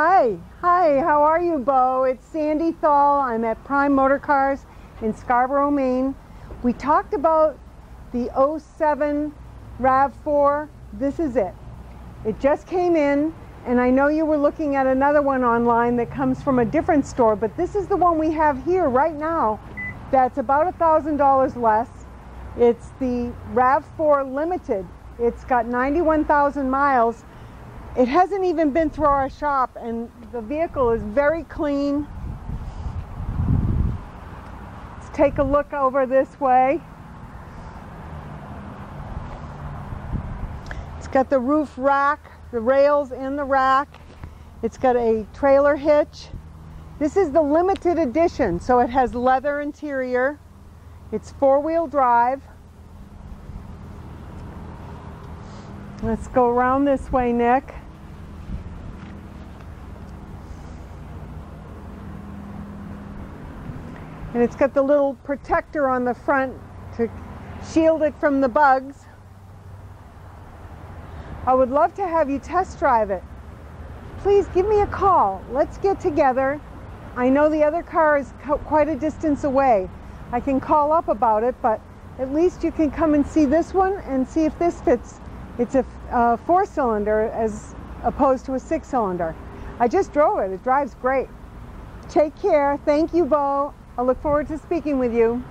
Hi, hi, how are you, Bo? It's Sandy Thal. I'm at Prime Motor Cars in Scarborough, Maine. We talked about the 07 RAV4. This is it. It just came in, and I know you were looking at another one online that comes from a different store, but this is the one we have here right now that's about $1,000 less. It's the RAV4 Limited. It's got 91,000 miles. It hasn't even been through our shop, and the vehicle is very clean. Let's take a look over this way. It's got the roof rack, the rails in the rack. It's got a trailer hitch. This is the limited edition, so it has leather interior. It's four-wheel drive. Let's go around this way, Nick. And it's got the little protector on the front to shield it from the bugs. I would love to have you test drive it. Please give me a call. Let's get together I know the other car is quite a distance away. I can call up about it, but at least you can come and see this one and see if this fits. It's a, a four cylinder as opposed to a six cylinder. I just drove it. It drives great. Take care. Thank you, Bo. I look forward to speaking with you.